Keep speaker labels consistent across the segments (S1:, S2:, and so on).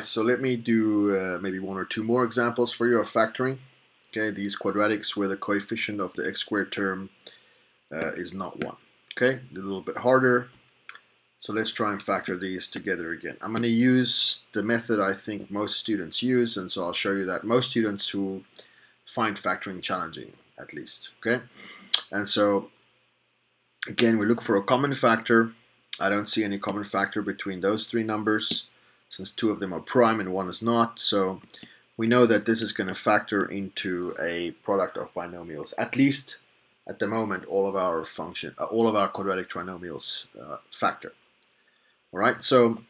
S1: So let me do uh, maybe one or two more examples for you of factoring. Okay, these quadratics where the coefficient of the x squared term uh, is not 1. Okay, a little bit harder. So let's try and factor these together again. I'm going to use the method I think most students use, and so I'll show you that most students who find factoring challenging, at least. Okay, and so again, we look for a common factor. I don't see any common factor between those three numbers since two of them are prime and one is not. So we know that this is going to factor into a product of binomials. At least at the moment, all of our function, uh, all of our quadratic trinomials uh, factor. All right, so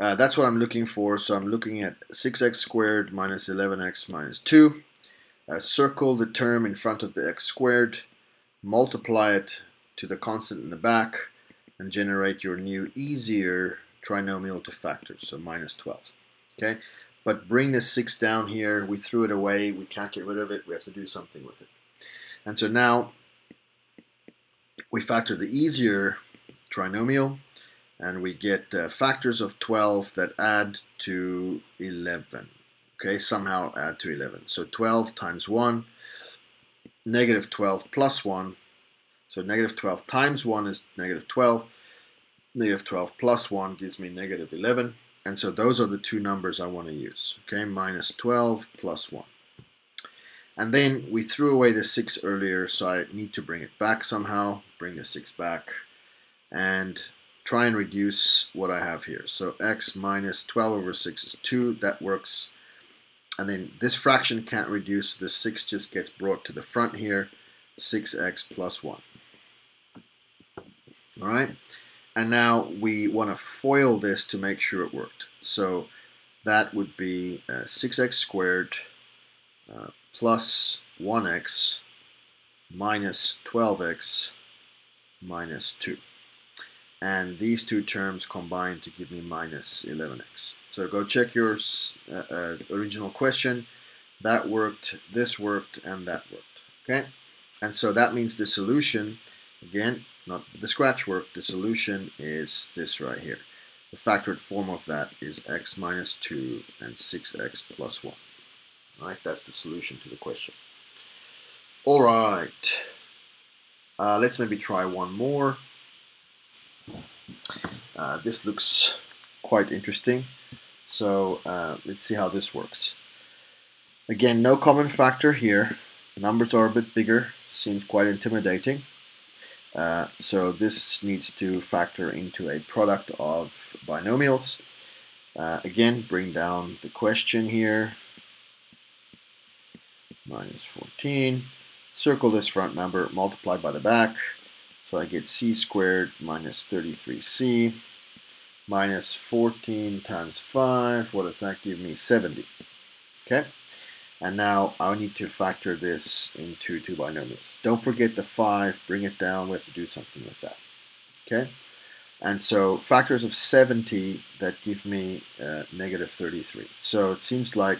S1: uh, that's what I'm looking for. So I'm looking at 6x squared minus 11x minus 2. Uh, circle the term in front of the x squared, multiply it to the constant in the back, and generate your new easier trinomial to factor, so minus 12. Okay, but bring the 6 down here. We threw it away. We can't get rid of it. We have to do something with it. And so now we factor the easier trinomial, and we get uh, factors of 12 that add to 11. Okay, somehow add to 11. So 12 times 1, negative 12 plus 1. So negative 12 times 1 is negative 12 negative 12 plus 1 gives me negative 11. And so those are the two numbers I want to use. Okay, minus 12 plus 1. And then we threw away the 6 earlier, so I need to bring it back somehow. Bring the 6 back. And try and reduce what I have here. So x minus 12 over 6 is 2. That works. And then this fraction can't reduce. The 6 just gets brought to the front here. 6x plus 1. All right. And now we want to FOIL this to make sure it worked. So that would be uh, 6x squared uh, plus 1x minus 12x minus 2. And these two terms combine to give me minus 11x. So go check your uh, uh, original question. That worked, this worked, and that worked. Okay? And so that means the solution, again, not the scratch work, the solution is this right here. The factored form of that is x minus 2 and 6x plus 1. All right, that's the solution to the question. All right, uh, let's maybe try one more. Uh, this looks quite interesting. So uh, let's see how this works. Again, no common factor here. The numbers are a bit bigger. Seems quite intimidating. Uh, so this needs to factor into a product of binomials. Uh, again, bring down the question here. Minus 14. Circle this front number, multiply by the back. So I get c squared minus 33c minus 14 times 5. What does that give me? 70. Okay. And now I need to factor this into two binomials. Don't forget the 5, bring it down. We have to do something with that. Okay? And so factors of 70 that give me uh, negative 33. So it seems like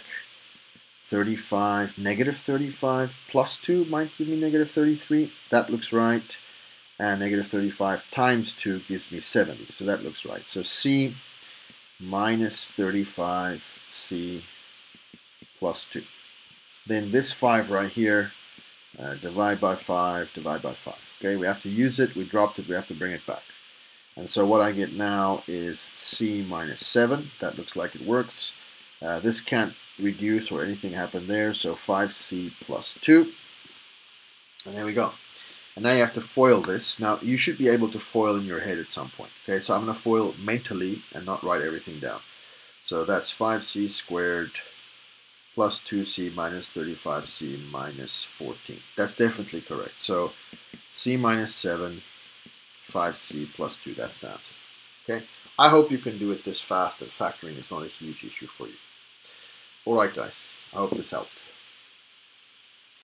S1: 35, negative 35 plus 2 might give me negative 33. That looks right. And negative 35 times 2 gives me 70. So that looks right. So C minus 35, C plus 2. Then this 5 right here, uh, divide by 5, divide by 5. Okay, we have to use it, we dropped it, we have to bring it back. And so what I get now is C minus 7. That looks like it works. Uh, this can't reduce or anything happen there, so 5C plus 2. And there we go. And now you have to FOIL this. Now, you should be able to FOIL in your head at some point. Okay, so I'm going to FOIL mentally and not write everything down. So that's 5C squared plus 2c minus 35c minus 14. That's definitely correct. So c minus 7, 5c plus 2, that's the answer. Okay. I hope you can do it this fast and factoring is not a huge issue for you. Alright guys, I hope this helped.